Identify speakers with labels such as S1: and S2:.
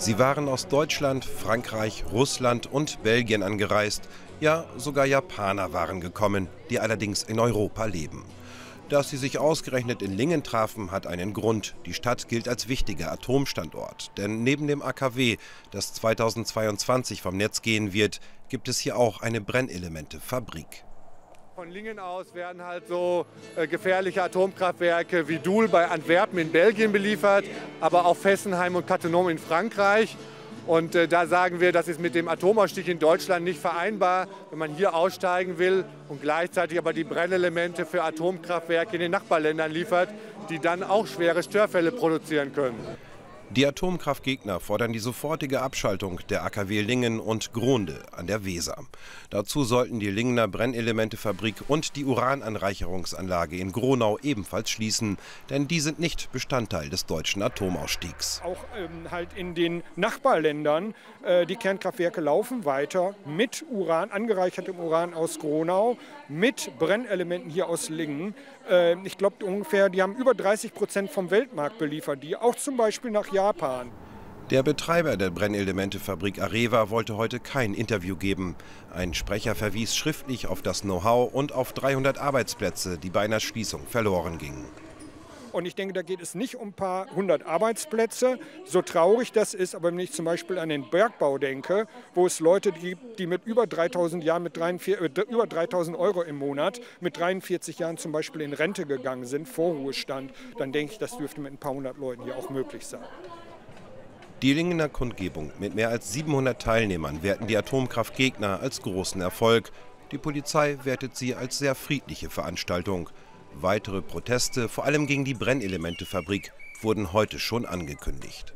S1: Sie waren aus Deutschland, Frankreich, Russland und Belgien angereist. Ja, sogar Japaner waren gekommen, die allerdings in Europa leben. Dass sie sich ausgerechnet in Lingen trafen, hat einen Grund. Die Stadt gilt als wichtiger Atomstandort. Denn neben dem AKW, das 2022 vom Netz gehen wird, gibt es hier auch eine Brennelementefabrik.
S2: Von Lingen aus werden halt so äh, gefährliche Atomkraftwerke wie Doel bei Antwerpen in Belgien beliefert, aber auch Fessenheim und Cattenom in Frankreich. Und äh, da sagen wir, das ist mit dem Atomausstieg in Deutschland nicht vereinbar, wenn man hier aussteigen will und gleichzeitig aber die Brennelemente für Atomkraftwerke in den Nachbarländern liefert, die dann auch schwere Störfälle produzieren können.
S1: Die Atomkraftgegner fordern die sofortige Abschaltung der AKW Lingen und Gronde an der Weser. Dazu sollten die Lingener Brennelementefabrik und die Urananreicherungsanlage in Gronau ebenfalls schließen, denn die sind nicht Bestandteil des deutschen Atomausstiegs.
S3: Auch ähm, halt in den Nachbarländern, äh, die Kernkraftwerke laufen weiter mit Uran, angereichertem Uran aus Gronau, mit Brennelementen hier aus Lingen. Äh, ich glaube ungefähr, die haben über 30 Prozent vom Weltmarkt beliefert, die auch zum Beispiel nach.
S1: Der Betreiber der Brennelementefabrik Areva wollte heute kein Interview geben. Ein Sprecher verwies schriftlich auf das Know-how und auf 300 Arbeitsplätze, die bei einer Schließung verloren gingen.
S3: Und ich denke, da geht es nicht um ein paar hundert Arbeitsplätze, so traurig das ist, aber wenn ich zum Beispiel an den Bergbau denke, wo es Leute gibt, die mit über 3000 Jahren, mit 43, äh, über 3000 Euro im Monat, mit 43 Jahren zum Beispiel in Rente gegangen sind, Vorruhestand, dann denke ich, das dürfte mit ein paar hundert Leuten hier auch möglich sein.
S1: Die Lingener Kundgebung mit mehr als 700 Teilnehmern werten die Atomkraftgegner als großen Erfolg. Die Polizei wertet sie als sehr friedliche Veranstaltung. Weitere Proteste, vor allem gegen die Brennelementefabrik, wurden heute schon angekündigt.